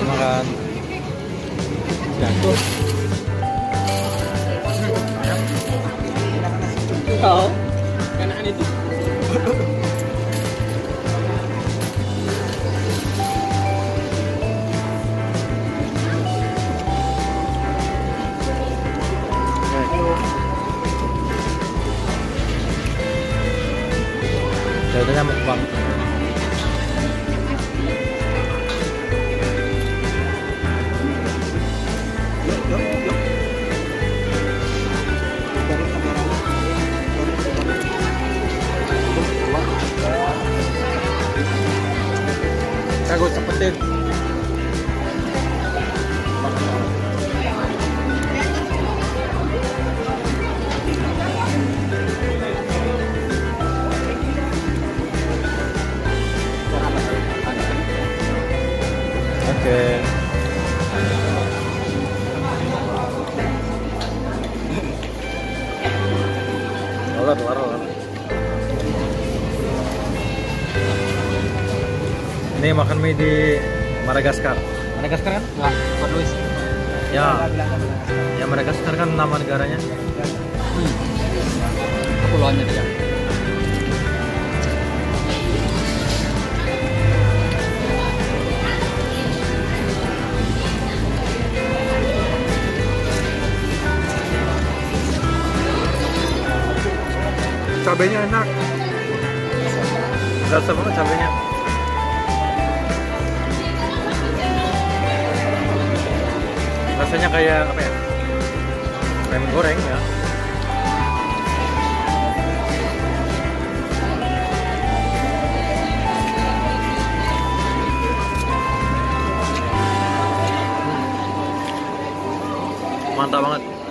mga Jangan. Kau kanan itu. Rồi tới ra một vòng Kagak cepetin. Oke. Lalat, lalat, lalat. Ini makan mie di Madagaskar. Madagaskar kan? Nah, Port Louis. Ya. Ya Madagaskar kan nama negaranya. Hmm. Kepulauannya dia. Cabenya enak. Rasa banget cabenya. Rasanya kayak apa ya? Kayak goreng ya. Mantap banget.